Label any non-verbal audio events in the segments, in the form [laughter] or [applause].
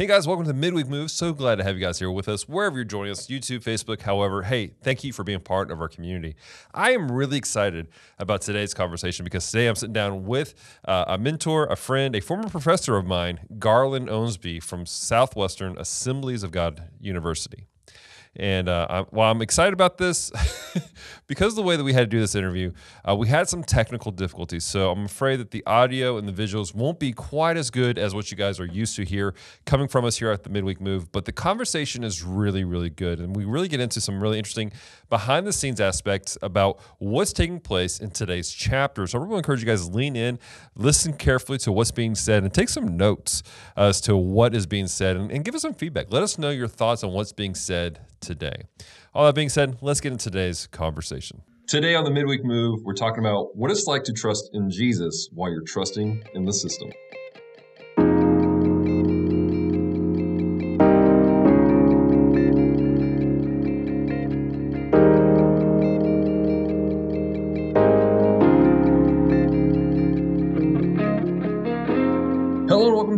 Hey guys, welcome to Midweek Move. So glad to have you guys here with us, wherever you're joining us, YouTube, Facebook, however. Hey, thank you for being part of our community. I am really excited about today's conversation because today I'm sitting down with uh, a mentor, a friend, a former professor of mine, Garland Owensby from Southwestern Assemblies of God University. And uh, I, while I'm excited about this, [laughs] because of the way that we had to do this interview, uh, we had some technical difficulties. So I'm afraid that the audio and the visuals won't be quite as good as what you guys are used to here coming from us here at the Midweek Move. But the conversation is really, really good. And we really get into some really interesting behind the scenes aspects about what's taking place in today's chapter. So I really encourage you guys to lean in, listen carefully to what's being said, and take some notes as to what is being said and, and give us some feedback. Let us know your thoughts on what's being said today. All that being said, let's get into today's conversation. Today on the Midweek Move, we're talking about what it's like to trust in Jesus while you're trusting in the system.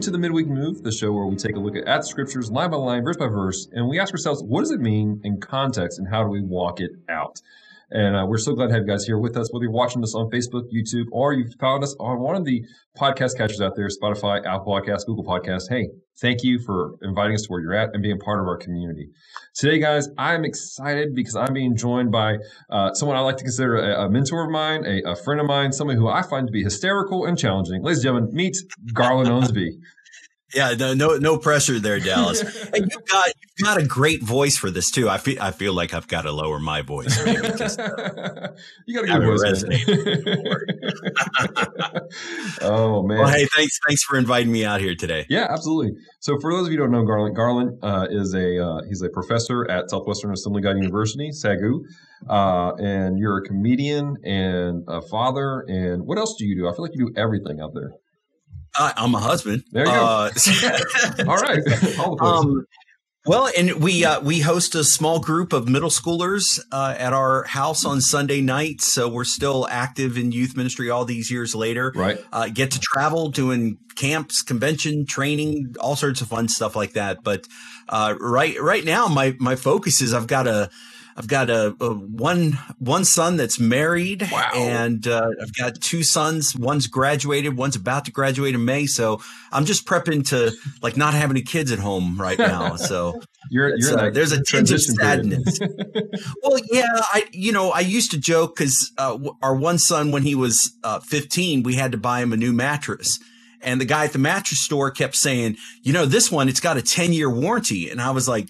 To the Midweek Move, the show where we take a look at, at scriptures line by line, verse by verse, and we ask ourselves, what does it mean in context and how do we walk it out? And uh, we're so glad to have you guys here with us, whether you're watching this on Facebook, YouTube, or you've found us on one of the podcast catchers out there, Spotify, Apple Podcasts, Google Podcasts. Hey, thank you for inviting us to where you're at and being part of our community. Today, guys, I'm excited because I'm being joined by uh, someone I like to consider a, a mentor of mine, a, a, friend of mine, someone who I find to be hysterical and challenging. Ladies and gentlemen, meet Garland Owensby. Yeah, no, no, no pressure there, Dallas. [laughs] and you've got you've got a great voice for this too. I feel I feel like I've got to lower my voice. Just, uh, [laughs] you got a good voice. [laughs] oh man! Well, hey, thanks thanks for inviting me out here today. Yeah, absolutely. So, for those of you who don't know Garland, Garland uh, is a uh, he's a professor at Southwestern Assembly God University, SAGU, uh, and you're a comedian and a father. And what else do you do? I feel like you do everything out there. I, am a husband. There you uh, go. [laughs] All right. All um, well, and we uh, we host a small group of middle schoolers uh, at our house on Sunday nights. So we're still active in youth ministry all these years later. Right. Uh, get to travel, doing camps, convention, training, all sorts of fun stuff like that. But uh, right right now, my my focus is I've got a I've got a, a, one one son that's married, wow. and uh, I've got two sons. One's graduated, one's about to graduate in May. So I'm just prepping to like not have any kids at home right now. So [laughs] you're, you're uh, there's a tinge of sadness. [laughs] well, yeah, I you know I used to joke because uh, our one son when he was uh, 15, we had to buy him a new mattress. And the guy at the mattress store kept saying, you know, this one, it's got a 10 year warranty. And I was like,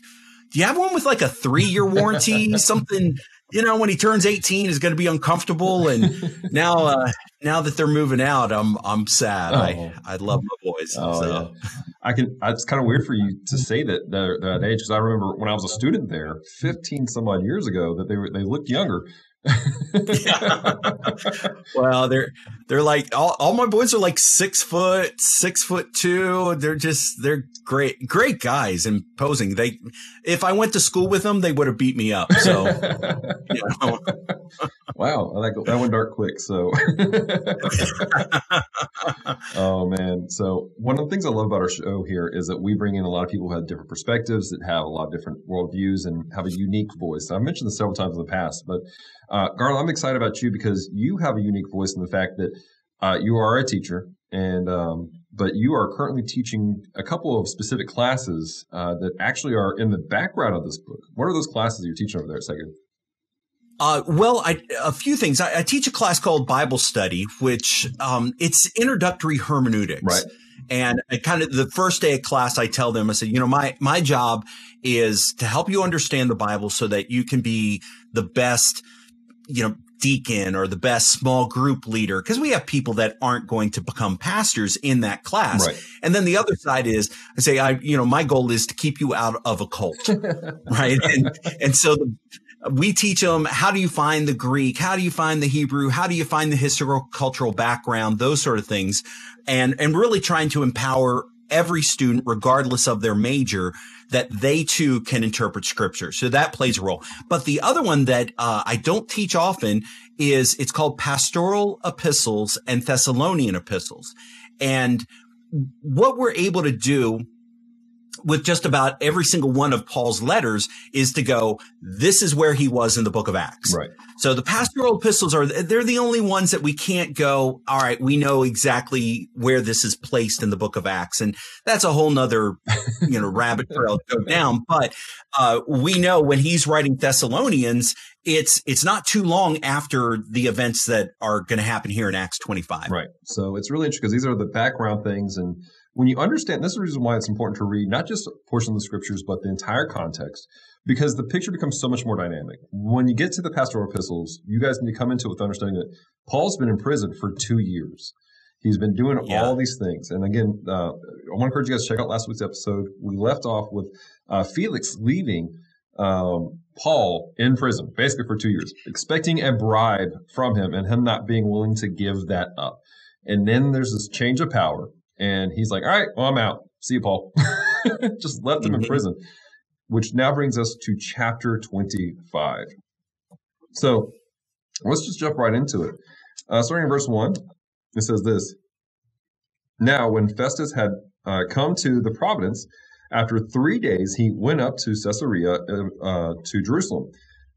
do you have one with like a three year warranty? [laughs] Something, you know, when he turns 18 is going to be uncomfortable. And now, uh, now that they're moving out, I'm, I'm sad. Oh. I, I love my boys. Oh, so. yeah. I can, it's kind of weird for you to say that that, that age. Cause I remember when I was a student there 15 some odd years ago that they were, they looked younger. [laughs] well, they're they're like all, all my boys are like six foot, six foot two. They're just they're great, great guys and posing. They if I went to school with them, they would have beat me up. So, [laughs] you know. wow, that that went dark quick. So, [laughs] oh man. So one of the things I love about our show here is that we bring in a lot of people who have different perspectives, that have a lot of different worldviews, and have a unique voice. I've mentioned this several times in the past, but uh, Garland, I'm excited about you because you have a unique voice in the fact that uh, you are a teacher, and um, but you are currently teaching a couple of specific classes uh, that actually are in the background of this book. What are those classes you're teaching over there at Uh, well, I, a few things. I, I, teach a class called Bible Study, which um, it's introductory hermeneutics. Right. And I kind of the first day of class, I tell them, I said, you know, my my job is to help you understand the Bible so that you can be the best you know, deacon or the best small group leader because we have people that aren't going to become pastors in that class. Right. And then the other side is I say I you know my goal is to keep you out of a cult. [laughs] right? And and so the, we teach them how do you find the Greek? How do you find the Hebrew? How do you find the historical cultural background? Those sort of things. And and really trying to empower every student regardless of their major that they too can interpret scripture. So that plays a role. But the other one that uh, I don't teach often is it's called pastoral epistles and Thessalonian epistles. And what we're able to do with just about every single one of Paul's letters is to go, this is where he was in the book of Acts. Right. So the pastoral epistles are, they're the only ones that we can't go, all right, we know exactly where this is placed in the book of Acts. And that's a whole nother, you know, rabbit trail to go down. But, uh, we know when he's writing Thessalonians, it's, it's not too long after the events that are going to happen here in Acts 25. Right. So it's really interesting because these are the background things and, when you understand, this is the reason why it's important to read not just a portion of the scriptures, but the entire context, because the picture becomes so much more dynamic. When you get to the pastoral epistles, you guys need to come into it with understanding that Paul's been in prison for two years. He's been doing yeah. all these things. And again, uh, I want to encourage you guys to check out last week's episode. We left off with uh, Felix leaving um, Paul in prison, basically for two years, expecting a bribe from him and him not being willing to give that up. And then there's this change of power and he's like, all right, well, I'm out. See you, Paul. [laughs] Just left him in mm-hmm. prison, which now brings us to chapter 25. So let's just jump right into it. Uh, starting in verse 1, it says this Now, when Festus had uh, come to the province, after three days, he went up to Caesarea uh, uh to Jerusalem.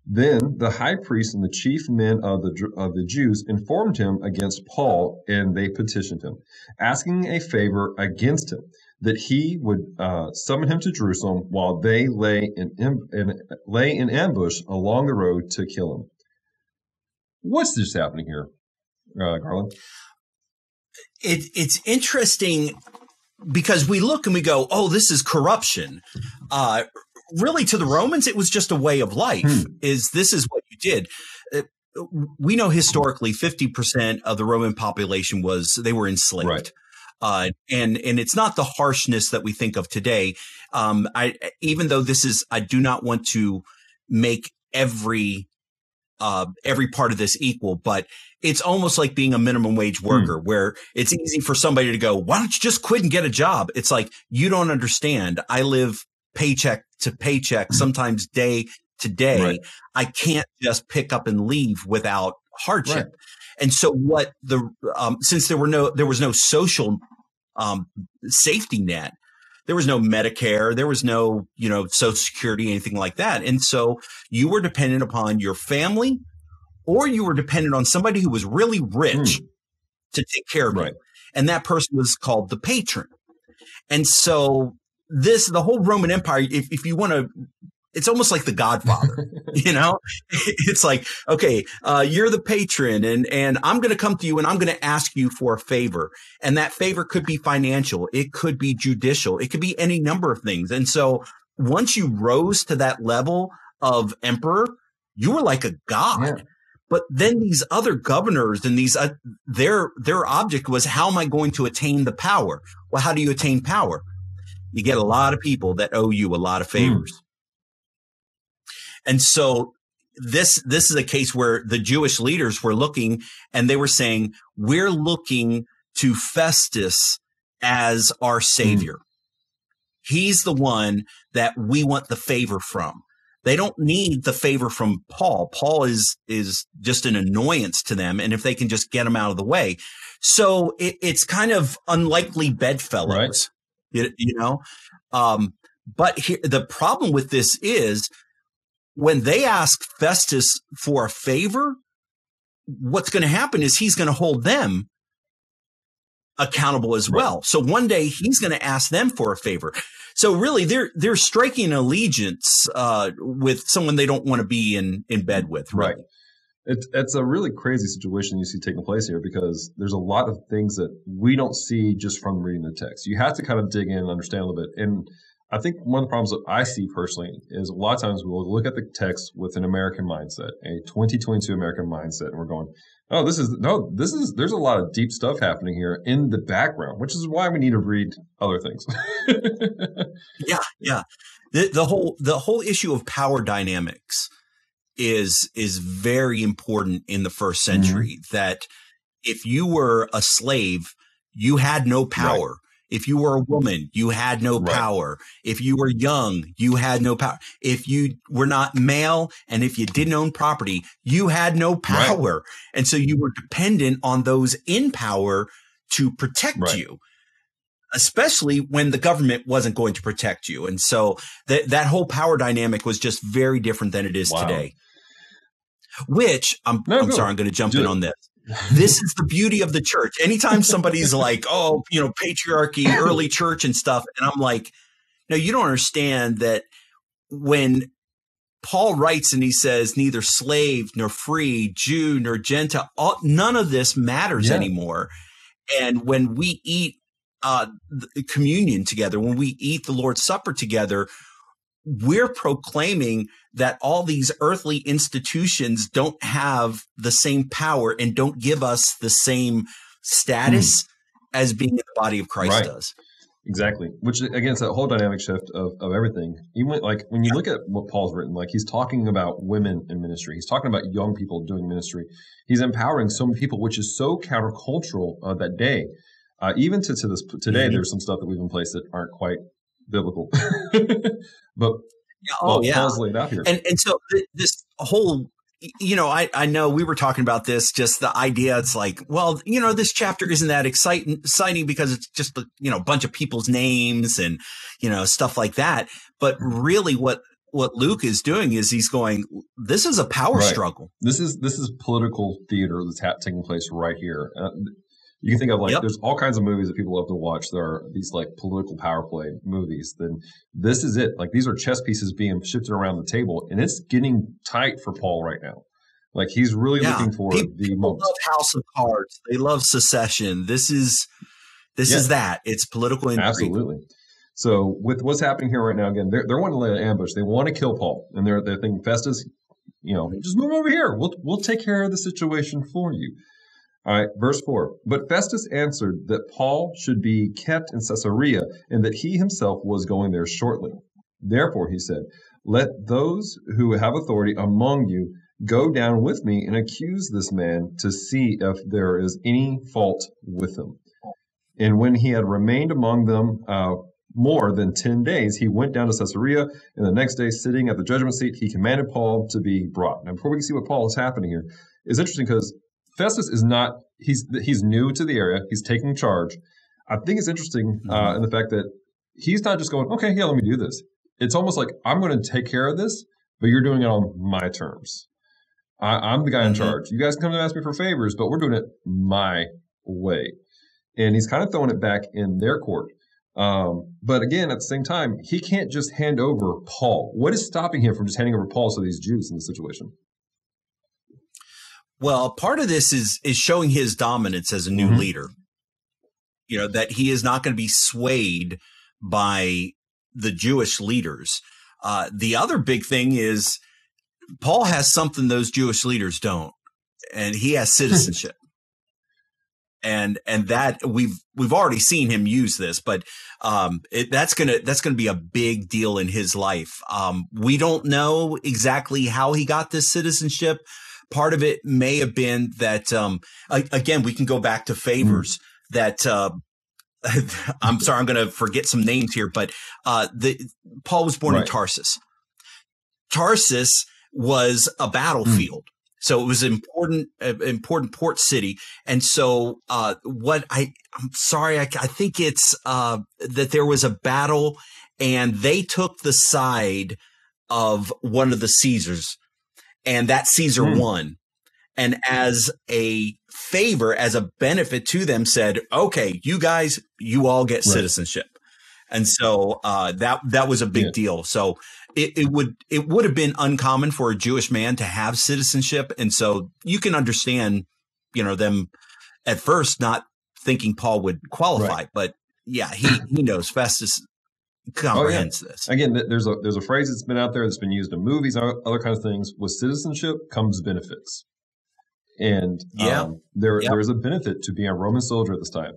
Then the high priest and the chief men of the, of the Jews informed him against Paul, and they petitioned him, asking a favor against him, that he would uh, summon him to Jerusalem while they lay in, in, lay in ambush along the road to kill him. What's this happening here, uh, Garland? It, it's interesting because we look and we go, "Oh, this is corruption." Uh, really to the Romans, it was just a way of life. Hmm. Is this is what you did? Uh, we know historically, fifty percent of the Roman population was they were enslaved. Right. Uh, and and it's not the harshness that we think of today. Um, I even though this is, I do not want to make every uh, every part of this equal, but it's almost like being a minimum wage hmm. worker hmm. where it's easy for somebody to go, why don't you just quit and get a job? It's like, you don't understand. I live paycheck to paycheck, mm-hmm. sometimes day to day. Right. I can't just pick up and leave without hardship. Right. And so what the, um, since there were no, there was no social, um, safety net, there was no Medicare, there was no, you know, social security, anything like that. And so you were dependent upon your family or you were dependent on somebody who was really rich mm. to take care of right. you. And that person was called the patron. And so this the whole Roman Empire. If if you want to it's almost like the godfather [laughs] you know? It's like okay uh, you're the patron and and i'm going to come to you and i'm going to ask you for a favor. And that favor could be financial it could be judicial it could be any number of things. And so once you rose to that level of emperor you were like a god. Yeah. but then these other governors and these uh, their their object was how am i going to attain the power? Well how do you attain power you get a lot of people that owe you a lot of hmm. favors. Mm. And so this this is a case where the Jewish leaders were looking and they were saying, we're looking to Festus as our hmm. savior. Mm. He's the one that we want the favor from. They don't need the favor from Paul. Paul is is just an annoyance to them, and if they can just get him out of the way, so it, it's kind of unlikely bedfellows. Right. You, you know, um, but here, the problem with this is when they ask Festus for a favor, what's going to happen is he's going to hold them accountable as right. well. So one day he's going to ask them for a favor. So really, they're they're striking allegiance uh, with someone they don't want to be in in bed with. Right. right. It's it's a really crazy situation you see taking place here because there's a lot of things that we don't see just from reading the text. You have to kind of dig in and understand a little bit. And I think one of the problems that I see personally is a lot of times we'll look at the text with an American mindset, a 2022 American mindset, and we're going, "Oh, this is no, this is there's a lot of deep stuff happening here in the background, which is why we need to read other things." [laughs] yeah, yeah. The, the whole the whole issue of power dynamics is is very important in the first mm-hmm. century mm-hmm. that if you were a slave you had no power right. if you were a woman you had no right. power if you were young you had no power if you were not male and if you didn't own property you had no power right. and so you were dependent on those in power to protect you especially when the government wasn't going to protect you. And so that that whole power dynamic was just very different than it is wow. today. Which I'm, no, I'm sorry, I'm going to jump Do in it. on this. [laughs] this is the beauty of the church. Anytime somebody's like, oh, you know, patriarchy, early church and stuff, and I'm like, no, you don't understand that when Paul writes and he says, neither slave nor free, Jew nor Gentile, all, none of this matters yeah. anymore. And when we eat uh, communion together, when we eat the Lord's Supper together, we're proclaiming that all these earthly institutions don't have the same power and don't give us the same status mm. as being in the body of Christ right. does. Exactly. Which again, it's that whole dynamic shift of, of everything. Even like when you look at what Paul's written, like he's talking about women in ministry. He's talking about young people doing ministry. He's empowering so many people, which is so countercultural uh, that day. Uh, even to, to this today, mm-hmm. there's some stuff that we've in place that aren't quite biblical. [laughs] but oh yeah, Paul's laid out here. And and so th- this whole you know, I, I know we were talking about this, just the idea. It's like, well, you know, this chapter isn't that exciting, exciting because it's just, you know, a bunch of people's names and, you know, stuff like that. But really what, what Luke is doing is he's going, this is a power right. struggle. This is, this is political theater that's ha- taking place right here. Uh, you can think of like yep. there's all kinds of movies that people love to watch. There are these like political power play movies. Then this is it. Like these are chess pieces being shifted around the table, and it's getting tight for Paul right now. Like he's really yeah. looking for people, the most. love House of Cards. They love Succession. This is this yeah. is that. It's political intrigue. Absolutely. So with what's happening here right now, again, they're they're wanting to lay an ambush. They want to kill Paul, and they're they're thinking Festus, you know, just move over here. We'll we'll take care of the situation for you. All right, verse 4. But Festus answered that Paul should be kept in Caesarea and that he himself was going there shortly. Therefore, he said, Let those who have authority among you go down with me and accuse this man to see if there is any fault with him. And when he had remained among them uh, more than 10 days, he went down to Caesarea, and the next day, sitting at the judgment seat, he commanded Paul to be brought. Now, before we can see what Paul is happening here, it's interesting because Festus is not he's he's new to the area. He's taking charge. I think it's interesting uh, mm-hmm. in the fact that he's not just going, okay, yeah, let me do this. It's almost like I'm going to take care of this, but you're doing it on my terms. I, am the guy in mm-hmm. charge. You guys come to ask me for favors, but we're doing it my way. And he's kind of throwing it back in their court. Um, but again, at the same time, he can't just hand over Paul. What is stopping him from just handing over Paul to these Jews in the situation? Well, part of this is is showing his dominance as a new mm-hmm. leader. You know that he is not going to be swayed by the Jewish leaders. Uh, the other big thing is Paul has something those Jewish leaders don't, and he has [laughs] citizenship. and and that we've we've already seen him use this, but um, it, that's gonna that's gonna be a big deal in his life. Um, we don't know exactly how he got this citizenship. Part of it may have been that, um, again, we can go back to favors mm. that, uh, [laughs] I'm sorry, I'm going to forget some names here, but uh, the Paul was born right. in Tarsus. Tarsus was a battlefield. Mm. So it was important, uh, important port city. And so, uh, what I, I'm sorry, I, I think it's, uh, that there was a battle and they took the side of one of the Caesars and that Caesar mm. won. And as a favor, as a benefit to them, said, "Okay, you guys, you all get right. citizenship." And so uh, that that was a big yeah. deal. So it, it would it would have been uncommon for a Jewish man to have citizenship, and so you can understand, you know, them at first not thinking Paul would qualify, right. but yeah, he he knows Festus comprehends oh, yeah. this. Again, there's a there's a phrase that's been out there that's been used in movies, other kinds of things. With citizenship comes benefits, and yeah, um, there yep. there is a benefit to being a Roman soldier at this time.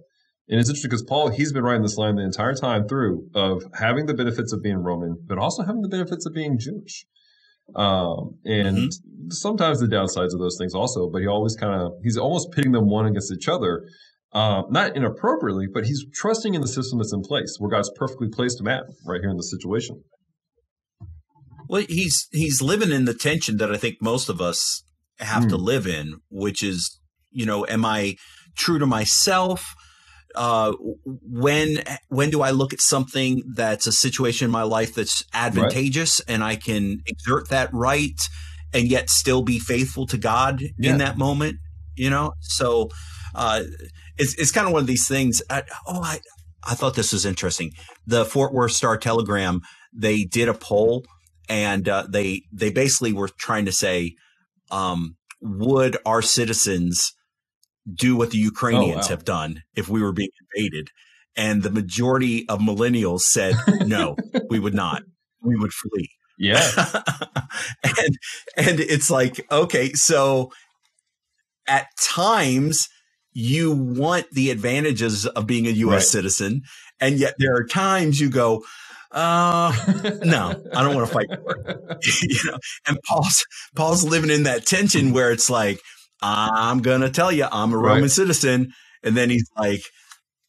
And it's interesting because Paul he's been writing this line the entire time through of having the benefits of being Roman, but also having the benefits of being Jewish. Um, and mm-hmm. sometimes the downsides of those things also, but he always kind of he's almost pitting them one against each other uh, not inappropriately, but he's trusting in the system that's in place where God's perfectly placed him at right here in the situation. Well, he's he's living in the tension that I think most of us have mm. to hmm. live in, which is, you know, am I true to myself? uh, when when do I look at something that's a situation in my life that's advantageous right. and I can exert that right and yet still be faithful to God yeah. in that moment? You know, so uh, it's it's kind of one of these things. I, oh, I I thought this was interesting. The Fort Worth Star Telegram they did a poll and uh, they they basically were trying to say, um, would our citizens do what the Ukrainians oh, wow. have done if we were being invaded? And the majority of millennials said, no, we would not. We would flee. Yeah. [laughs] and and it's like, okay, so at times you want the advantages of being a US right. citizen, and yet there are times you go, uh, no, I don't want to fight for it. [laughs] you know, and Paul's Paul's living in that tension where it's like, I'm gonna tell you, I'm a Roman right. citizen, and then he's like,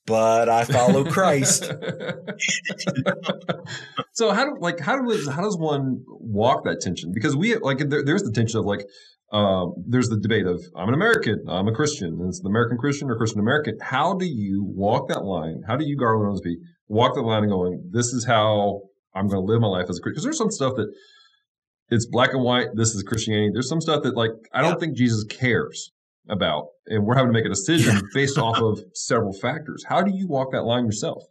but I follow Christ. [laughs] so how do like how does how does one walk that tension? Because we like there, there's the tension of like um, there's the debate of I'm an American, I'm a Christian, and it's the American Christian or Christian American. How do you walk that line? How do you, Garland Owensby, walk the line and going, this is how I'm going to live my life as a Christian? Because there's some stuff that it's black and white. This is Christianity. There's some stuff that like I don't yeah. think Jesus cares about, and we're having to make a decision based off [laughs] of several factors. How do you walk that line yourself?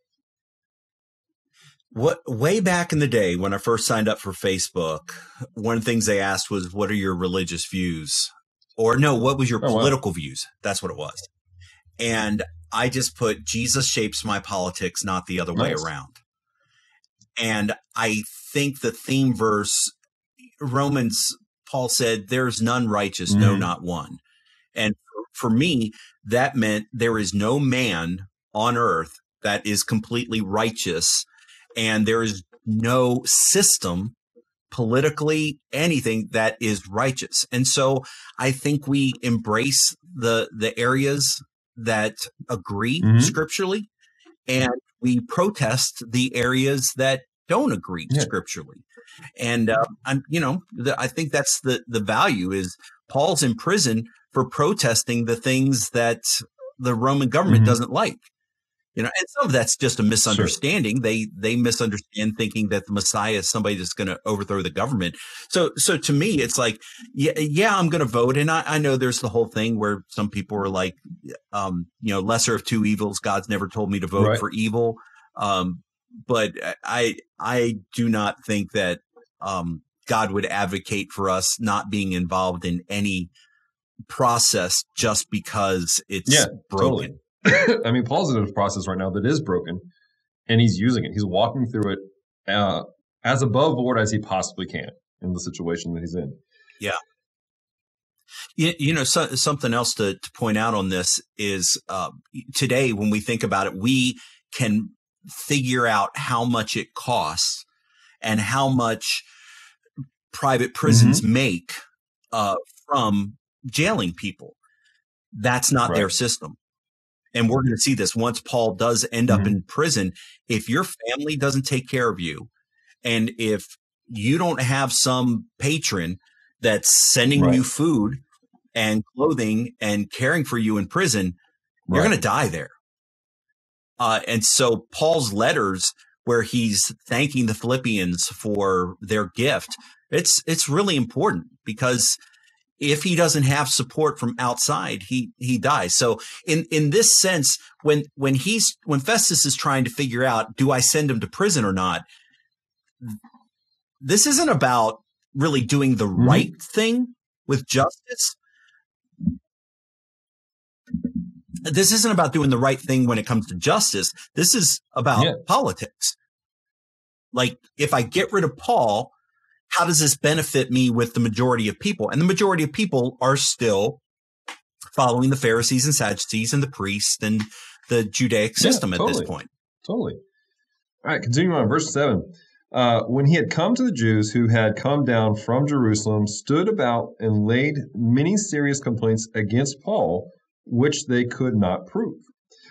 What way back in the day when I first signed up for Facebook, one of the things they asked was, "What are your religious views?" Or no, what was your oh, political wow. views? That's what it was. And I just put Jesus shapes my politics, not the other nice. way around. And I think the theme verse, Romans, Paul said, There's none righteous, mm. no, not one. And for me, that meant there is no man on earth that is completely righteous, and there is no system politically anything that is righteous. And so I think we embrace the the areas that agree mm-hmm. scripturally and we protest the areas that don't agree yeah. scripturally. And uh, I'm, you know, the, I think that's the the value is Paul's in prison for protesting the things that the Roman government mm-hmm. doesn't like. You know, and some of that's just a misunderstanding. Sure. They they misunderstand thinking that the Messiah is somebody that's going to overthrow the government. So so to me, it's like, yeah, yeah, I'm going to vote, and I, I know there's the whole thing where some people are like, um, you know, lesser of two evils. God's never told me to vote right. for evil. Um, but I I do not think that um, God would advocate for us not being involved in any process just because it's yeah, broken. Totally. [laughs] I mean, Paul's in a process right now that is broken, and he's using it. He's walking through it uh, as above board as he possibly can in the situation that he's in. Yeah. You, you know, so, something else to, to, point out on this is uh, today, when we think about it, we can figure out how much it costs and how much private prisons mm-hmm. make uh, from jailing people. That's not right. their system and we're going to see this once Paul does end up mm-hmm. in prison. If your family doesn't take care of you, and if you don't have some patron that's sending right. you food and clothing and caring for you in prison, right. you're going to die there. Uh, and so Paul's letters, where he's thanking the Philippians for their gift, it's it's really important because if he doesn't have support from outside, he he dies. So in in this sense, when when he's when Festus is trying to figure out, do I send him to prison or not? This isn't about really doing the mm-hmm. right thing with justice. This isn't about doing the right thing when it comes to justice. This is about yeah. politics. Like if I get rid of Paul, how does this benefit me with the majority of people? And the majority of people are still following the Pharisees and Sadducees and the priests and the Judaic system yeah, totally. at this point. Totally. All right, continuing on, verse 7. Uh, when he had come to the Jews who had come down from Jerusalem, stood about and laid many serious complaints against Paul, which they could not prove.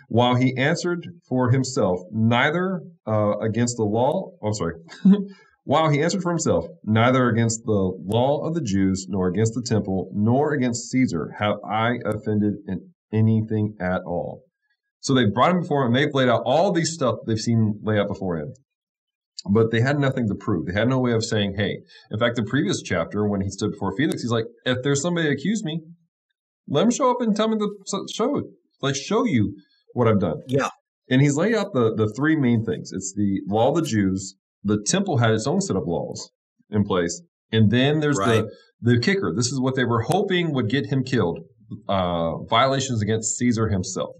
While he answered for himself, neither uh, against the law, I'm sorry, [laughs] While he answered for himself, Neither against the law of the Jews, nor against the temple, nor against Caesar have I offended in anything at all. So they brought him before him. and They've laid out all these stuff they've seen lay out before him. But they had nothing to prove. They had no way of saying, hey. In fact, the previous chapter, when he stood before Felix, he's like, if there's somebody accuse me, let him show up and tell me the show it. Like, show you what I've done. Yeah. And he's laid out the, the three main things. It's the law of the Jews. The temple had its own set of laws in place. And then there's right. the, the kicker. This is what they were hoping would get him killed. Uh, violations against Caesar himself,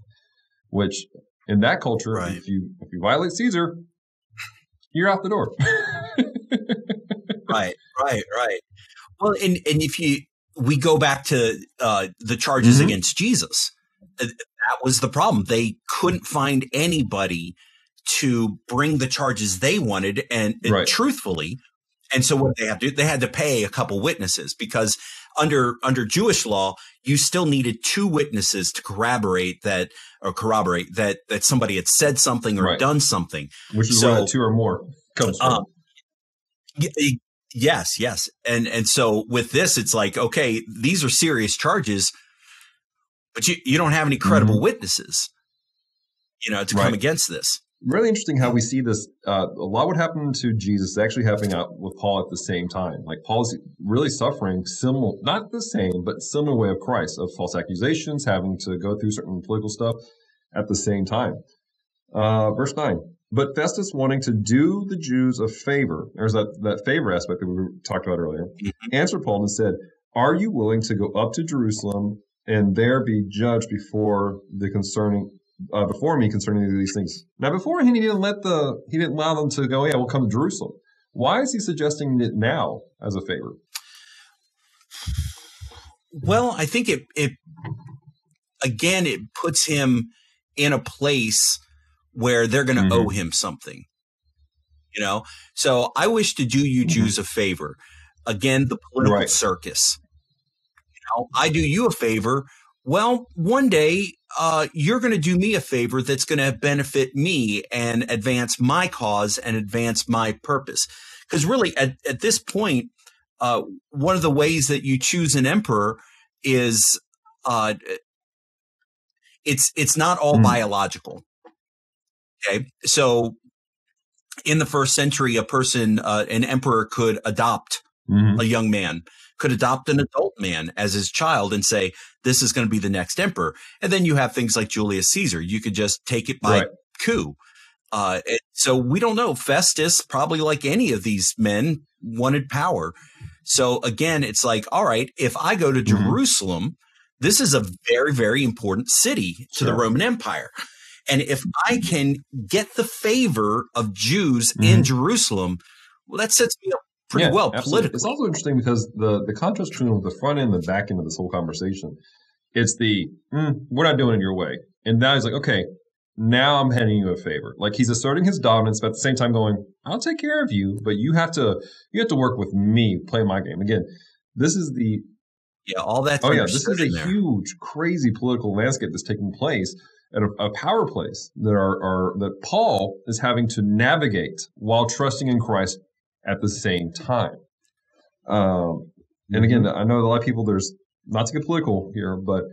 which in that culture, right. if you if you violate Caesar, you're out the door. right, [laughs] right, right. Well, and and if you we go back to uh, the charges mm-hmm. against Jesus, uh, that was the problem. They couldn't find anybody to bring the charges they wanted, and, and right. truthfully. And so what they had to do, they had to pay a couple witnesses because under under Jewish law, you still needed two witnesses to corroborate that or corroborate that that somebody had said something or right. done something. Which is so, where two or more comes from. Um, yes, yes, and and so with this, it's like okay, these are serious charges, but you you don't have any credible mm-hmm. witnesses, you know, to right. come against this really interesting how we see this. Uh, a lot would happen to Jesus actually happening out with Paul at the same time. Like Paul's really suffering similar, not the same, but similar way of Christ of false accusations, having to go through certain political stuff at the same time. Uh, verse nine. But Festus wanting to do the Jews a favor, there's that, that favor aspect that we talked about earlier, mm-hmm. answered Paul and said, Are you willing to go up to Jerusalem and there be judged before the concerning uh, before me concerning these things. Now, before he didn't let the he didn't allow them to go. Yeah, we'll come to Jerusalem. Why is he suggesting it now as a favor? Well, I think it it again it puts him in a place where they're going to mm-hmm. owe him something. You know, so I wish to do you mm-hmm. Jews a favor. Again, the political right. circus. You know, I do you a favor well, one day uh, you're going to do me a favor that's going to benefit me and advance my cause and advance my purpose. Because really, at, at this point, uh, one of the ways that you choose an emperor is uh, it's it's not all mm. biological. Okay, so in the first century, a person, uh, an emperor, could adopt mm-hmm. a young man could adopt an adult man as his child and say, this is going to be the next emperor. And then you have things like Julius Caesar. You could just take it by right. coup. Uh, so we don't know. Festus, probably like any of these men, wanted power. So again, it's like, all right, if I go to mm-hmm. Jerusalem, this is a very, very important city to sure. the Roman Empire. And if I can get the favor of Jews mm-hmm. in Jerusalem, well, that sets me up pretty yeah, well politically. It's also interesting because the the contrast between the front end and the back end of this whole conversation, it's the mm, we're not doing it your way, and now he's like, okay, now I'm handing you a favor. Like he's asserting his dominance, but at the same time going, I'll take care of you, but you have to you have to work with me, play my game. Again, this is the yeah, all that. Oh yeah, this is a there. huge, crazy political landscape that's taking place at a, a, power place that are, are that Paul is having to navigate while trusting in Christ at the same time. Um, and again, mm-hmm. I know a lot of people, there's not to get political here, but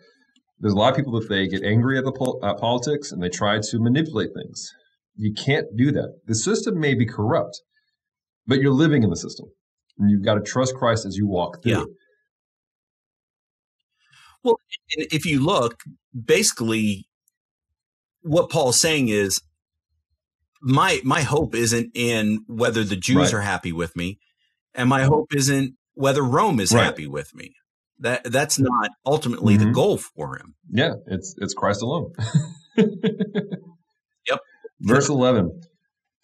there's a lot of people that they get angry at the pol- at politics and they try to manipulate things. You can't do that. The system may be corrupt, but you're living in the system. And you've got to trust Christ as you walk through yeah. Well, if you look, basically, what Paul's saying is my my hope isn't in whether the Jews right. are happy with me, and my mm-hmm. hope isn't whether Rome is right. happy with me. That that's mm-hmm. not ultimately mm-hmm. the goal for him. Yeah, it's it's Christ alone. [laughs] yep. Verse eleven.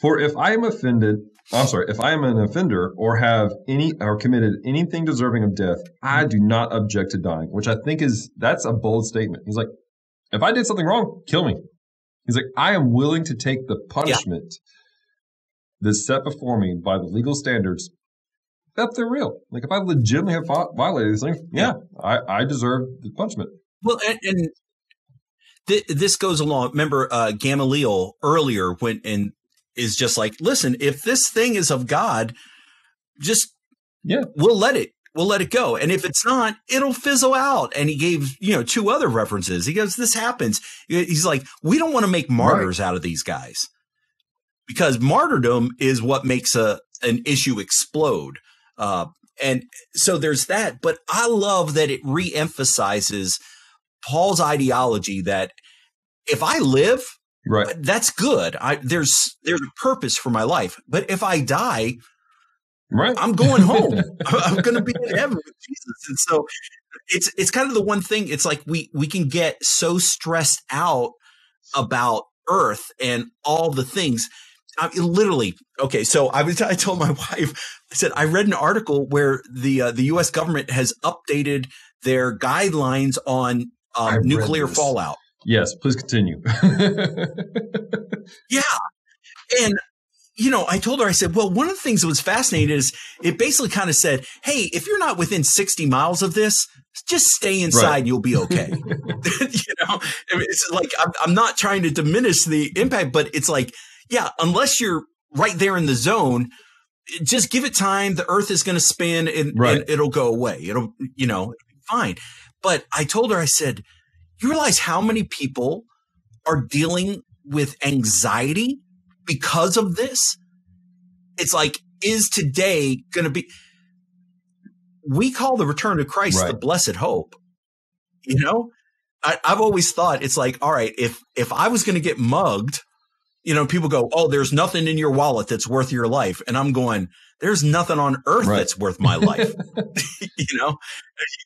For if I am offended, I'm sorry, if I am an offender or have any or committed anything deserving of death, I mm-hmm. do not object to dying. Which I think is that's a bold statement. He's like, if I did something wrong, kill me. He's like, I am willing to take the punishment yeah. that's set before me by the legal standards if they're real. Like if I legitimately have violated these things, yeah, I, I deserve the punishment. Well, and, and th- this goes along. Remember uh, Gamaliel earlier when and is just like, listen, if this thing is of God, just yeah, we'll let it we'll let it go. And if it's not, it'll fizzle out. And he gave, you know, two other references. He goes, this happens. He's like, we don't want to make martyrs right. out of these guys because martyrdom is what makes a, an issue explode. Uh, and so there's that. But I love that it reemphasizes Paul's ideology that if I live, right, that's good. I, there's there's a purpose for my life. But if I die, right, I'm going home. [laughs] [laughs] I'm going to be in heaven with Jesus. And so it's it's kind of the one thing. It's like we we can get so stressed out about Earth and all the things I, literally okay so i was i told my [laughs] wife i said i read an article where the uh, the us government has updated their guidelines on um, nuclear fallout yes please continue yeah and you know i told her i said well one of the things that was fascinating is it basically kind of said hey if you're not within 60 miles of this just stay inside right. you'll be okay [laughs] [laughs] you know it's like I'm, I'm not trying to diminish the impact but it's like yeah, unless you're right there in the zone, just give it time. The earth is going to spin and, right. and, it'll go away. It'll, you know, fine. But I told her, I said, you realize how many people are dealing with anxiety because of this? It's like, is today going to be, we call the return to Christ right. the blessed hope. You know, I, I've always thought it's like, all right, if, if I was going to get mugged, you know, people go, "Oh, there's nothing in your wallet that's worth your life," and I'm going, "There's nothing on earth right. that's worth my life." [laughs] [laughs] you know,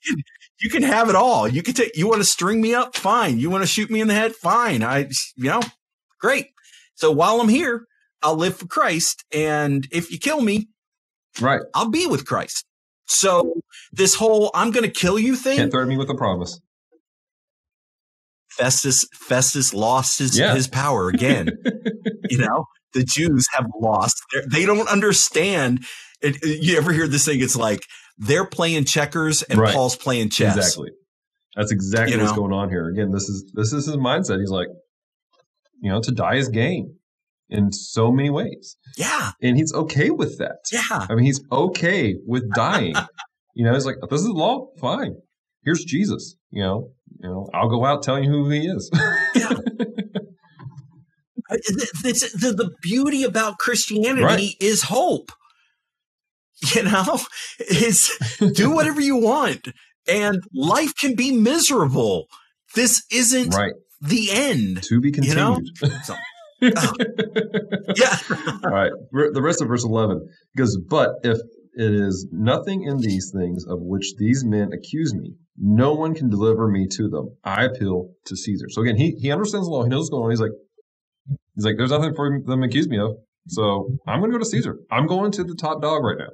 you can, you can have it all. You can take. You want to string me up? Fine. You want to shoot me in the head? Fine. I, you know, great. So while I'm here, I'll live for Christ, and if you kill me, right, I'll be with Christ. So this whole "I'm going to kill you" thing can't threaten me with a promise. Festus Festus lost his yeah. his power again. [laughs] you know, the Jews have lost. They're, they do not understand. It, uh, you ever hear this thing? It's like they're playing checkers and right. Paul's playing chess. Exactly. That's exactly you what's know? going on here. Again, this is this is his mindset. He's like, you know, to die is gain in so many ways. Yeah. And he's okay with that. Yeah. I mean, he's okay with dying. [laughs] you know, he's like, this is law. Fine. Here's Jesus. You know, you know, I'll go out telling you who he is. yeah. [laughs] Uh, it's, the, the beauty about Christianity right. is hope. You know, is do whatever you want, and life can be miserable. This isn't right. The end. To be continued. You know? so, oh. yeah. [laughs] All right. The rest of verse 11 goes, But if it is nothing in these things of which these men accuse me, no one can deliver me to them. I appeal to Caesar. So again, he, he understands the law. He knows what's going on. He's like, he's like, there's nothing for them to accuse me of. So I'm going to go to Caesar. I'm going to the top dog right now.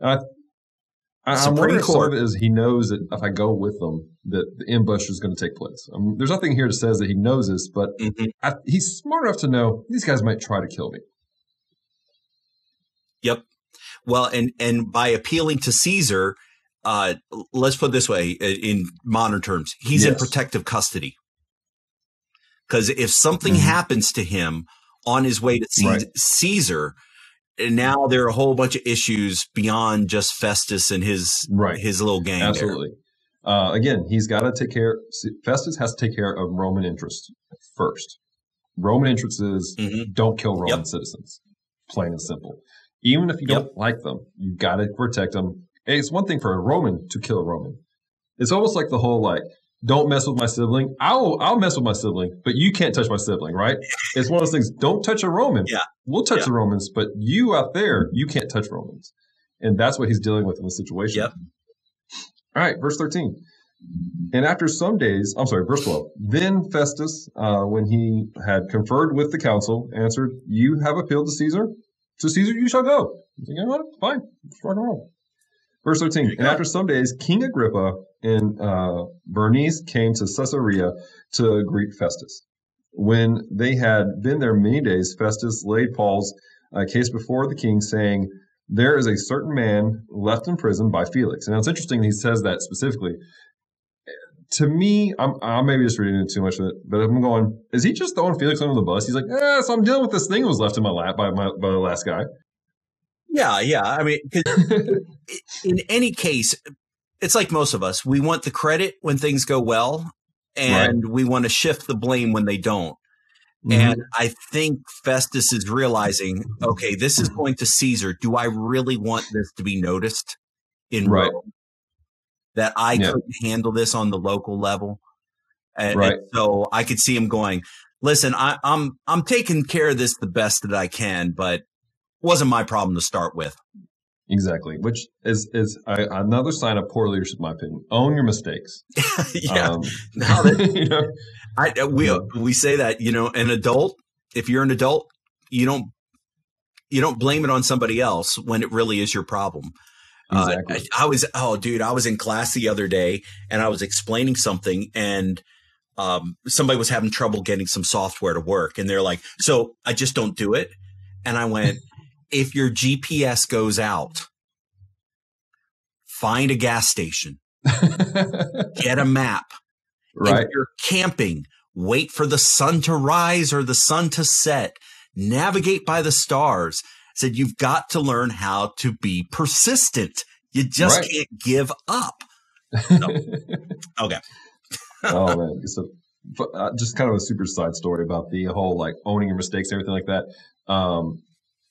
I, I'm wondering Court. is he knows that if I go with them, that the ambush is going to take place. Um, there's nothing here that says that he knows this, but mm-hmm. I, he's smart enough to know these guys might try to kill me. Yep. Well, and and by appealing to Caesar, uh, let's put it this way in modern terms, he's yes. in protective custody. Because if something mm-hmm. happens to him on his way to C- right. Caesar, and now there are a whole bunch of issues beyond just Festus and his right. his little gang. Absolutely. Uh, again, he's got to take care. Festus has to take care of Roman interests first. Roman interests is mm-hmm. don't kill Roman yep. citizens, plain and simple. Even if you don't like them, you got to protect them it's one thing for a Roman to kill a Roman. It's almost like the whole like, don't mess with my sibling. I'll I'll mess with my sibling, but you can't touch my sibling, right? It's one of those things. Don't touch a Roman. Yeah, we'll touch yeah. the Romans, but you out there, you can't touch Romans, and that's what he's dealing with in the situation. Yep. All right, verse thirteen. And after some days, I'm sorry, verse 12. Then Festus, uh, when he had conferred with the council, answered, You have appealed to Caesar? To Caesar you shall go. You know what? Fine. Rock and roll. Verse 13. And after some days, King Agrippa and uh, Bernice came to Caesarea to greet Festus. When they had been there many days, Festus laid Paul's uh, case before the king, saying, There is a certain man left in prison by Felix. And it's interesting he says that specifically. To me, I'm, I'm maybe just reading too much of it, but I'm going, is he just throwing Felix under the bus? He's like, eh, so I'm dealing with this thing that was left in my lap by, my, by the last guy. Yeah, yeah. I mean, 'cause [laughs] in any case, it's like most of us. We want the credit when things go well, and we want to shift the blame when they don't. Mhm. And I think Festus is realizing, okay, this is going to Caesar. Do I really want this to be noticed in Right. Rome? That I Yeah. couldn't handle this on the local level. And, and so I could see him going, listen, I, I'm I'm taking care of this the best that I can, but wasn't my problem to start with. exactly, which is is a, another sign of poor leadership, in my opinion. Own your mistakes. [laughs] yeah. Um, [laughs] now that [laughs] you know, I uh, we we say that you know an adult if you're an adult you don't you don't blame it on somebody else when it really is your problem. Uh, Exactly. I, I was oh dude I was in class the other day and I was explaining something and um, somebody was having trouble getting some software to work and they're like so I just don't do it and I went if your GPS goes out find a gas station [laughs] get a map right. if you're camping, wait for the sun to rise or the sun to set. Navigate by the stars. Said you've got to learn how to be persistent. You just Right. can't give up. [laughs] Okay. oh [laughs] man, so but, uh, just kind of a super side story about the whole like owning your mistakes, everything like that. Um,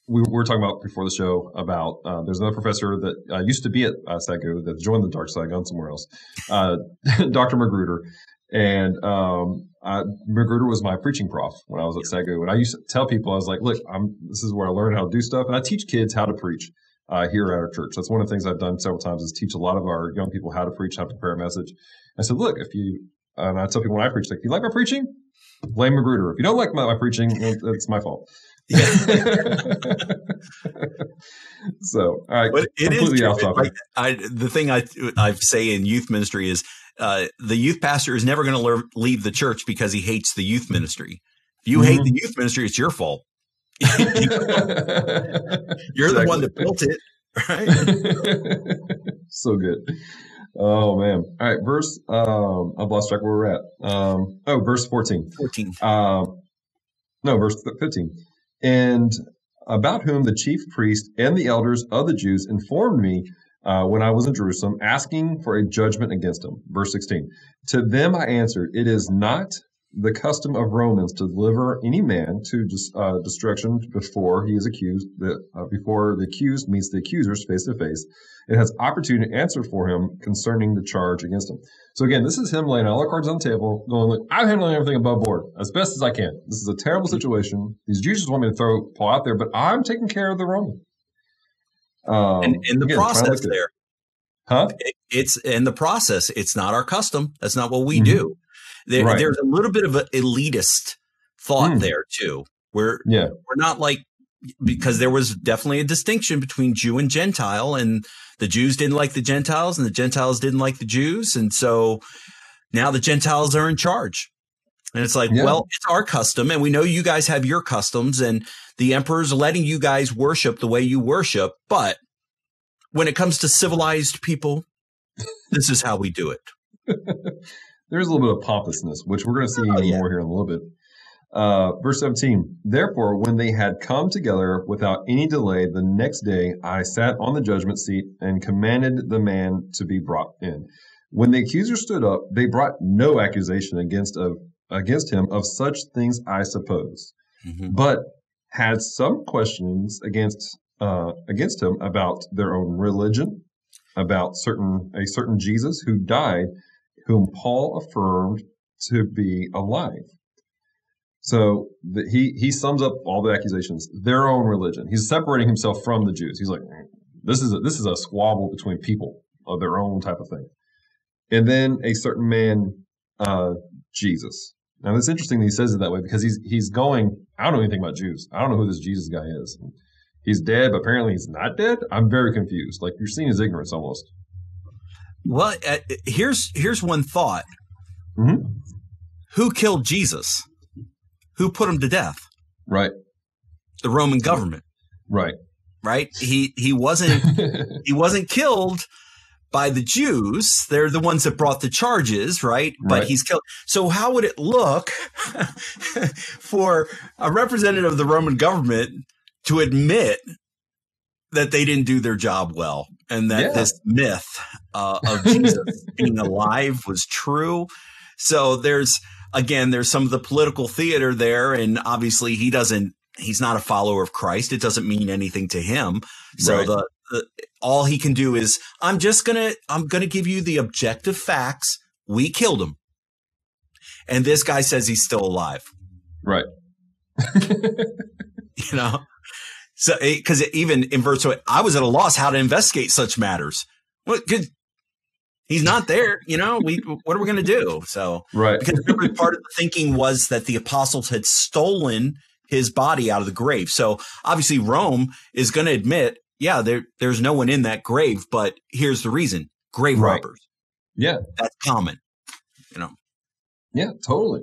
we were talking about before the show about uh, there's another professor that uh, used to be at uh, that joined the dark side, gone somewhere else, uh, [laughs] Dr. Magruder. And um, I, Magruder was my preaching prof when I was at SAGU, and I used to tell people I was like, "Look, I'm this is where I learned how to do stuff, and I teach kids how to preach." Uh, here at our church, that's one of the things I've done several times is teach a lot of our young people how to preach, how to prepare a message. I said, "Look, if you," and I tell people when I preach, like, "If you like my preaching, blame Magruder. If you don't like my, my preaching, it's my fault." [laughs] so, all right, But it is completely true. off topic. Like, I, the thing I I say in youth ministry is uh, the youth pastor is never going to leave the church because he hates the youth ministry. If you hate Mhm. the youth ministry, it's your fault. [laughs] You're the one that built it, [laughs] right? so good. Oh man. All right, verse um I've lost track where we're at. Um oh verse 14. 14. Um no, verse 15. And about whom the chief priest and the elders of the Jews informed me uh, when I was in Jerusalem, asking for a judgment against him. Verse 16. To them I answered, It is not the custom of Romans to deliver any man to uh, destruction before he is accused, the, uh, before the accused meets the accusers face to face. It has opportunity to answer for him concerning the charge against him. So again, this is him laying all the cards on the table, going, "Look, I'm handling everything above board as best as I can. This is a terrible situation. These Jews just want me to throw Paul out there, but I'm taking care of the Roman." Um, and in the again, process there, huh? it- it's in the process. It's not our custom. That's not what we Mhm. do. There, Right. There's a little bit of an elitist thought Mm. there too. We're Yeah, we're not like because there was definitely a distinction between Jew and Gentile, and the Jews didn't like the Gentiles, and the Gentiles didn't like the Jews, and so now the Gentiles are in charge. And it's like, Yeah. well, it's our custom, and we know you guys have your customs, and the emperor's letting you guys worship the way you worship, but when it comes to civilized people, this is how we do it. [laughs] there's a little bit of pompousness, which we're going to see Oh, even yeah. more here in a little bit. Uh, verse 17. Therefore, when they had come together without any delay, the next day I sat on the judgment seat and commanded the man to be brought in. When the accuser stood up, they brought no accusation against of against him of such things, I suppose, Mhm. but had some questions against uh, against him about their own religion, about certain a certain Jesus who died, whom Paul affirmed to be alive. So the, he he sums up all the accusations. Their own religion. He's separating himself from the Jews. He's like, this is a, this is a squabble between people of their own type of thing. And then a certain man, uh, Jesus. Now it's interesting that he says it that way because he's he's going. I don't know anything about Jews. I don't know who this Jesus guy is. He's dead, but apparently he's not dead. I'm very confused. Like you're seeing his ignorance almost. Well, uh, here's here's one thought: Mhm. Who killed Jesus? Who put him to death? Right. The Roman government, Right. right? He he wasn't [laughs] he wasn't killed by the Jews. They're the ones that brought the charges, right? But Right. he's killed. So how would it look [laughs] for a representative of the Roman government to admit that they didn't do their job well, and that Yeah. this myth uh, of Jesus being alive was true. So there's again, there's some of the political theater there, and obviously he doesn't. He's not a follower of Christ. It doesn't mean anything to him. So Right. the, the all he can do is, I'm just gonna, I'm gonna give you the objective facts. We killed him, and this guy says he's still alive. Right. [laughs] you know so because even in verse i was at a loss how to investigate such matters good he's not there you know we what are we going to do so Right. because remember, part of the thinking was that the apostles had stolen his body out of the grave so obviously rome is going to admit yeah there there's no one in that grave but here's the reason grave Right. robbers Yeah. that's common You know. Yeah, totally.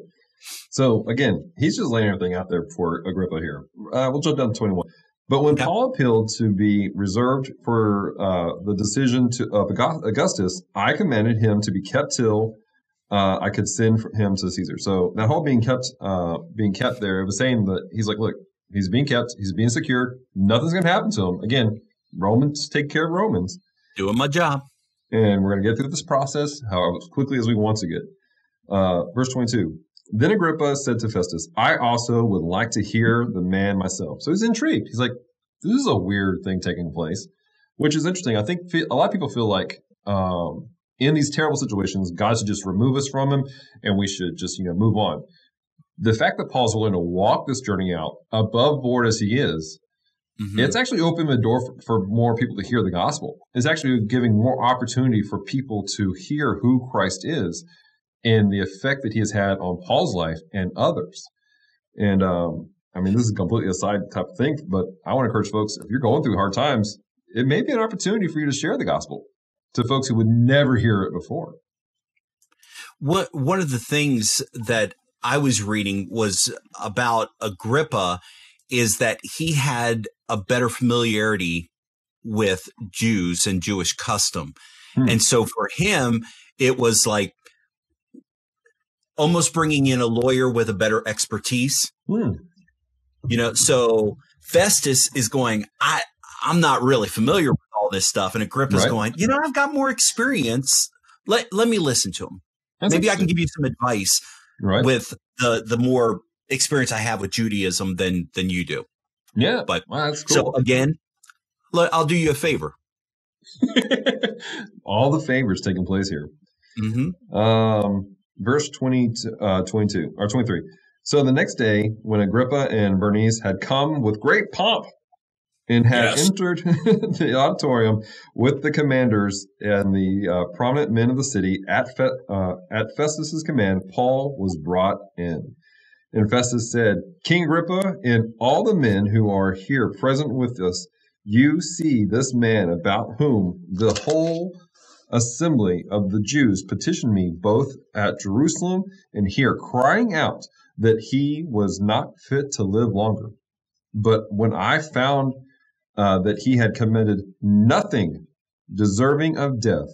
So again, he's just laying everything out there for Agrippa here. Uh, we'll jump down to 21. But when Yeah. Paul appealed to be reserved for uh, the decision to, of Augustus, I commanded him to be kept till uh, I could send him to Caesar. So that whole being kept, uh, being kept there, it was saying that he's like, look, he's being kept, he's being secured, nothing's going to happen to him. Again, Romans take care of Romans doing my job and we're going to get through this process how as quickly as we want to get. Uh, verse 22. Then Agrippa said to Festus, I also would like to hear the man myself. So he's intrigued. He's like, this is a weird thing taking place, which is interesting. I think a lot of people feel like um, in these terrible situations, God should just remove us from him and we should just, you know, move on. The fact that Paul's willing to walk this journey out above board as he is, Mhm. it's actually opening the door for, for more people to hear the gospel. It's actually giving more opportunity for people to hear who Christ is and the effect that he has had on Paul's life and others. And um, I mean, this is completely a side type of thing, but I want to encourage folks if you're going through hard times, it may be an opportunity for you to share the gospel to folks who would never hear it before. what one of the things that I was reading was about Agrippa is that he had a better familiarity with Jews and Jewish custom. Hmm. And so for him, it was like almost bringing in a lawyer with a better expertise. Hmm. You know, so Festus is going, I, I'm not really familiar with all this stuff. And Agrippa's Right. going, you know, I've got more experience. Let, let me listen to him. That's Maybe I can give you some advice right. with the the more experience I have with Judaism than than you do. yeah, but- wow, that's So again, le- I'll do you a favor. [laughs] All the favors taking place here. hmm Um, verse 20, to- uh, 22 or 23. So the next day, when Agrippa and Bernice had come with great pomp and had Yes. entered [laughs] the auditorium with the commanders and the uh, prominent men of the city at Fe- uh, at Festus's command, Paul was brought in. And Festus said, King Agrippa and all the men who are here present with us, you see this man about whom the whole assembly of the Jews petitioned me both at Jerusalem and here, crying out that he was not fit to live longer. But when I found uh, that he had committed nothing deserving of death,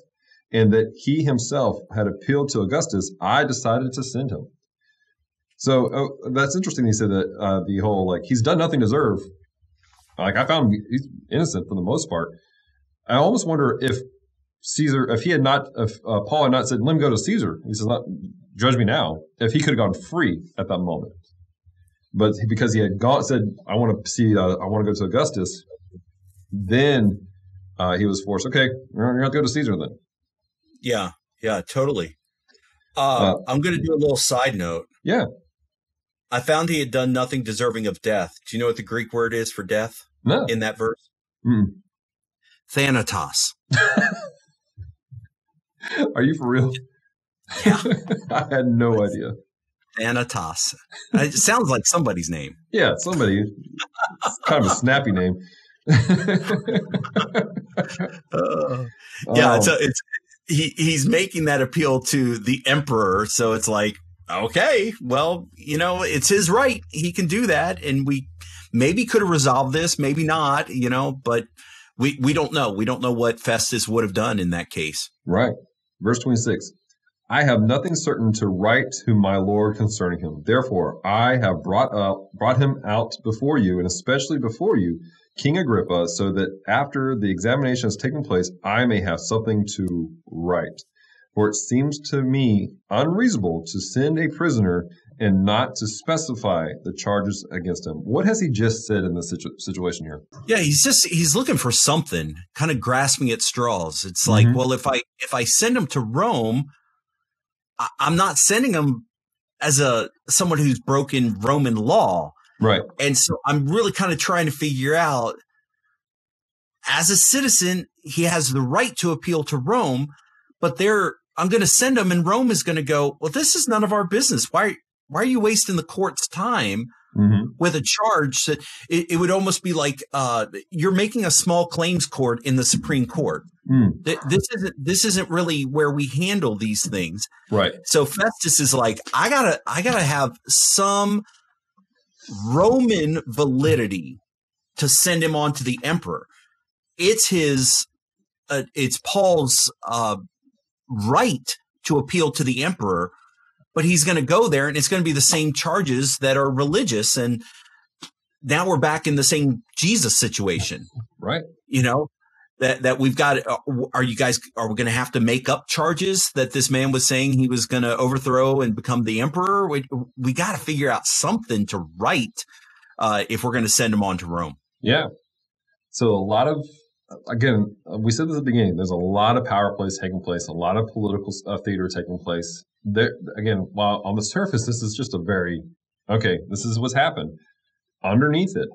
and that he himself had appealed to Augustus, I decided to send him. So uh, that's interesting. He said that uh, the whole like he's done nothing to deserve. Like I found he's innocent for the most part. I almost wonder if Caesar, if he had not, if uh, Paul had not said, "Let me go to Caesar," he says, "Not judge me now." If he could have gone free at that moment, but because he had gone, said, "I want to see, uh, I want to go to Augustus," then uh, he was forced. Okay, you're going to have to go to Caesar then. Yeah, yeah, totally. Uh, Uh, I'm going to do a little side note. Yeah. I found he had done nothing deserving of death. Do you know what the Greek word is for death No, in that verse? Mm. Thanatos. [laughs] [laughs] are you for real? Yeah. [laughs] I had no idea. Thanatos. It sounds like somebody's name. Yeah, somebody. It's kind of a snappy name. [laughs] Uh, yeah, Um, it's, a, it's he he's making that appeal to the emperor, so it's like, okay, well, you know, it's his right. He can do that, and we maybe could have resolved this, maybe not, you know, but we we don't know. We don't know what Festus would have done in that case. Right. Verse 26. I have nothing certain to write to my Lord concerning him. Therefore, I have brought up, brought him out before you, and especially before you, King Agrippa, so that after the examination has taken place, I may have something to write. For it seems to me unreasonable to send a prisoner and not to specify the charges against him. What has he just said in this situ- situation here? Yeah, he's just he's looking for something, kind of grasping at straws. It's like, Mhm. well, if I if I send him to Rome, I, I'm not sending him as a someone who's broken Roman law. Right. And so I'm really kind of trying to figure out as a citizen, he has the right to appeal to Rome, but they're I'm going to send him and Rome is going to go, well, this is none of our business. Why why are you wasting the court's time hmm with a charge that it, it would almost be like uh, you're making a small claims court in the Supreme Court. Mm. Th- This isn't this isn't really where we handle these things. Right. So Festus is like, I gotta I gotta have some Roman validity to send him on to the emperor. It's his uh, it's Paul's uh, right to appeal to the emperor, but he's going to go there and it's going to be the same charges that are religious and now we're back in the same Jesus situation Right. you know that that we've got uh, are you guys are we going to have to make up charges that this man was saying he was going to overthrow and become the emperor we, we got to figure out something to write uh, if we're going to send him on to rome Yeah. So a lot of again, uh, we said this at the beginning. There's a lot of power plays taking place, a lot of political uh, theater taking place. There again, while on the surface, this is just a very okay. This is what's happened. Underneath it,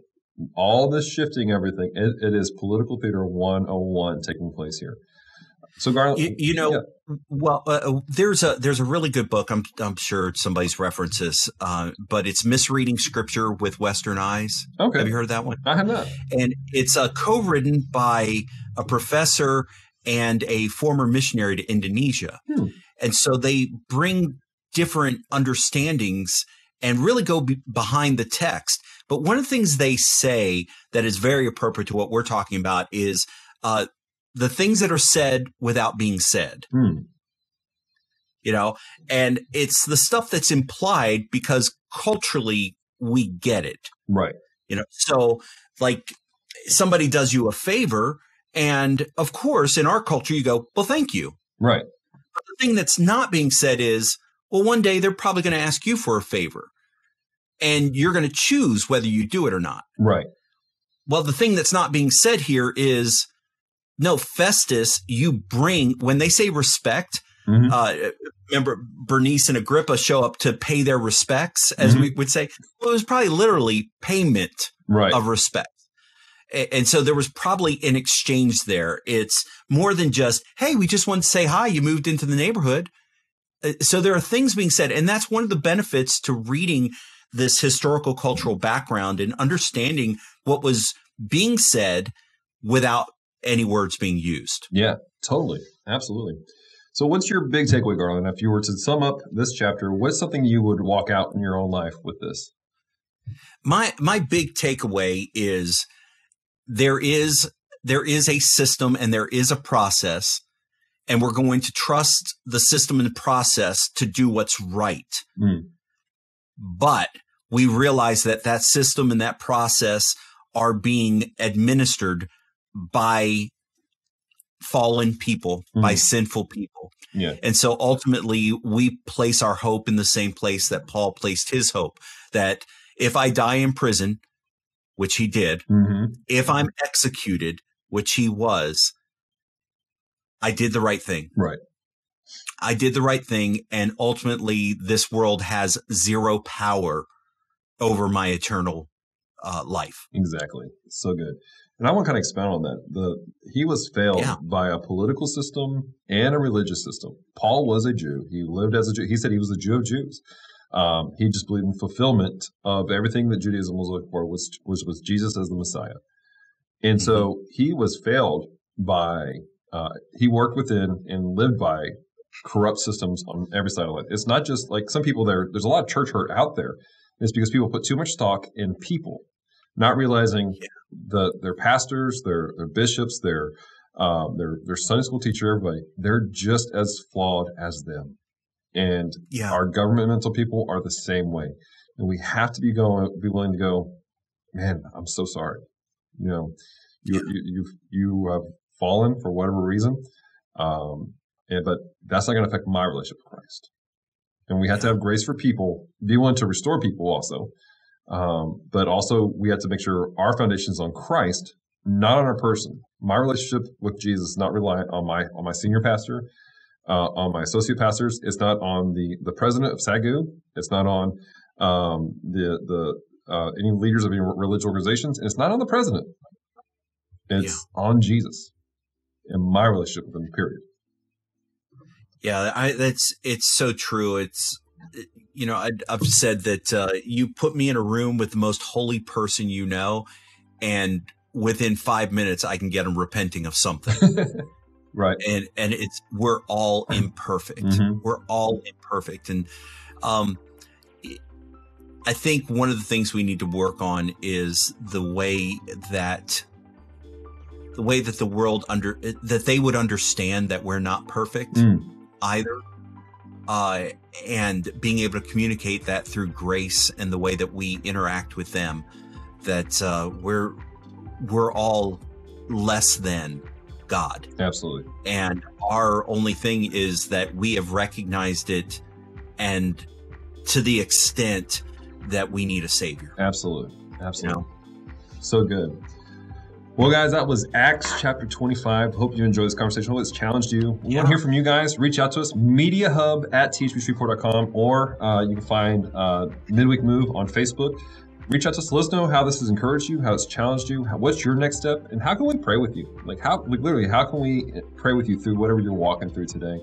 all this shifting, everything, it, it is political theater 101 taking place here. So, Garland, you, you know yeah. well uh, uh, there's a there's a really good book i'm i'm sure somebody's referenced this uh, but it's misreading scripture with western eyes okay, have you heard that one I have not. and it's uh, co-written by a professor and a former missionary to Indonesia. Hmm. And so they bring different understandings and really go be- behind the text. But one of the things they say that is very appropriate to what we're talking about is uh, the things that are said without being said Hmm. you know and it's the stuff that's implied because culturally we get it Right. you know so like somebody does you a favor and of course in our culture you go well thank you Right. but the thing that's not being said is well one day they're probably going to ask you for a favor and you're going to choose whether you do it or not Right. well the thing that's not being said here is no festus you bring when they say respect Mhm. uh, remember Bernice and Agrippa show up to pay their respects, as Mhm. we would say. Well, it was probably literally payment Right. of respect. And so there was probably an exchange there. It's more than just, hey, we just want to say hi. You moved into the neighborhood. Uh, So there are things being said. And that's one of the benefits to reading this historical cultural background and understanding what was being said without any words being used. Yeah, totally. Absolutely. So, what's your big takeaway, Garland? If you were to sum up this chapter, what's something you would walk out in your own life with this? my my big takeaway is there is there is a system and there is a process and we're going to trust the system and the process to do what's right Hmm. but we realize that that system and that process are being administered by fallen people by Mhm. sinful people Yeah. and so ultimately, we place our hope in the same place that Paul placed his hope that if I die in prison, which he did, Mm-hmm. if I'm executed, which he was, I did the right thing. Right. I did the right thing. And ultimately, this world has zero power over my eternal uh, life. Exactly. So good. And I want to kind of expound on that. The he was failed Yeah. by a political system and a religious system. Paul was a Jew. He lived as a Jew. He said he was a Jew of Jews. Um, he just believed in fulfillment of everything that Judaism was looking for, was which was Jesus as the Messiah. And so he was failed by. Uh, he worked within and lived by corrupt systems on every side of life. It's not just like some people there. There's a lot of church hurt out there. It's because people put too much stock in people, not realizing the their pastors, their their bishops, their um, their their Sunday school teacher, everybody. They're just as flawed as them, and Yeah. our governmental people are the same way. And we have to be going, be willing to go. Man, I'm so sorry. You know, you you you've, you have fallen for whatever reason, um, and, but that's not going to affect my relationship with Christ. And we have to have grace for people, be willing to restore people also. Um, but also we have to make sure our foundation is on Christ, not on our person. My relationship with Jesus is not reliant on my on my senior pastor, uh, on my associate pastors. It's not on the the president of SAGU. It's not on um, the the uh, any leaders of any religious organizations, and it's not on the president. It's yeah. on Jesus and my relationship with him. Period. Yeah, I, that's it's so true. It's you know I, have said that uh, you put me in a room with the most holy person you know, and within five minutes I can get them repenting of something. [laughs] right. And and it's we're all [clears throat] imperfect. Mm-hmm. We're all imperfect, and um, I think one of the things we need to work on is the way that the way that the world under that they would understand that we're not perfect mm. either uh, and being able to communicate that through grace and the way that we interact with them that uh, we're we're all less than god absolutely and our only thing is that we have recognized it and to the extent that we need a savior. Absolutely. Absolutely. You know? So good. Well, guys, that was Acts chapter 25. Hope you enjoyed this conversation. Hope it's challenged you. We yeah. want to hear from you guys. Reach out to us, mediahub at thpshreveport.com, or uh, you can find uh, Midweek Move on Facebook. Reach out to us. Let us know how this has encouraged you, how it's challenged you, how, what's your next step, and how can we pray with you? Like, how, like literally, how can we pray with you through whatever you're walking through today?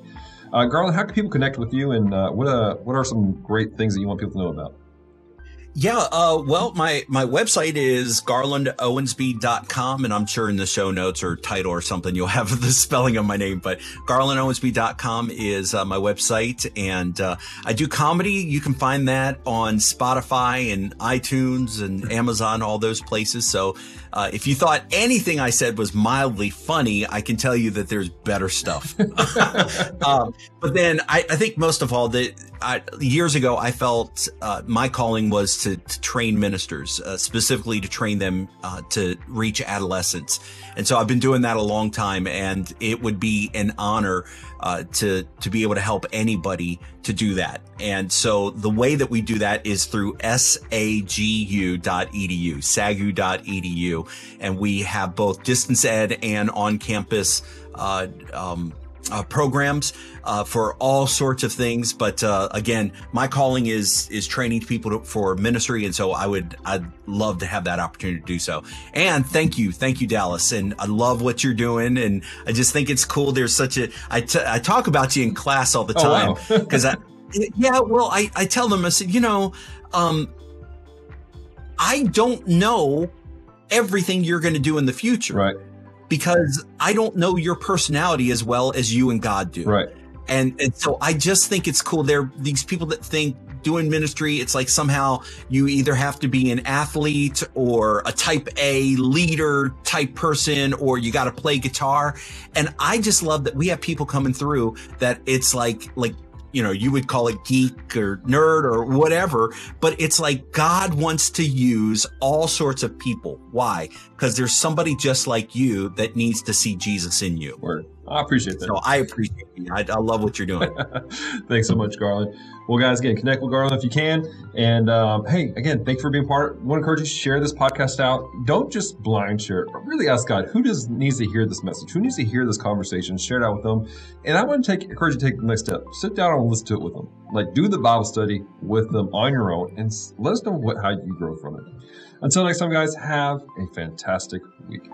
Uh, Garland, how can people connect with you, and uh, what, uh, what are some great things that you want people to know about? Yeah, uh, well, my, my website is garlandowensby.com, and I'm sure in the show notes or title or something you'll have [laughs] the spelling of my name, but garlandowensby.com is uh, my website, and uh, I do comedy. You can find that on Spotify and iTunes and [laughs] Amazon, all those places. So uh, if you thought anything I said was mildly funny, I can tell you that there's better stuff. [laughs] um, but then I, I, think most of all that I, years ago I felt uh, my calling was to, to train ministers, uh, specifically to train them uh, to reach adolescence. And so I've been doing that a long time, and it would be an honor uh, to to be able to help anybody to do that. And so the way that we do that is through sagu.edu, sagu.edu, and we have both distance ed and on campus uh, um, uh, programs uh, for all sorts of things. But uh, again, my calling is is training people to, for ministry, and so I would I'd love to have that opportunity to do so. And thank you, thank you, Dallas, and I love what you're doing, and I just think it's cool. There's such a I, t- I talk about you in class all the time because oh, wow. I [laughs] yeah well I I tell them I said you know um I don't know everything you're going to do in the future. Right because I don't know your personality as well as you and God do. Right. And and so I just think it's cool. There these people that think doing ministry, it's like somehow you either have to be an athlete or a type A leader type person, or you got to play guitar. And I just love that we have people coming through that it's like like you know, you would call it geek or nerd or whatever, but it's like God wants to use all sorts of people. Why? Because there's somebody just like you that needs to see Jesus in you. Word. I appreciate that. So I appreciate you. I, I love what you're doing. [laughs] Thanks so much, Garland. Well, guys, again, connect with Garland if you can. And um, hey, again, thanks for being part. I want to encourage you to share this podcast out. Don't just blind share it, but really ask God who does needs to hear this message, who needs to hear this conversation. Share it out with them. And I want to take encourage you to take the next step. Sit down and listen to it with them. Like do the Bible study with them on your own, and let us know what how you grow from it. Until next time, guys, have a fantastic week.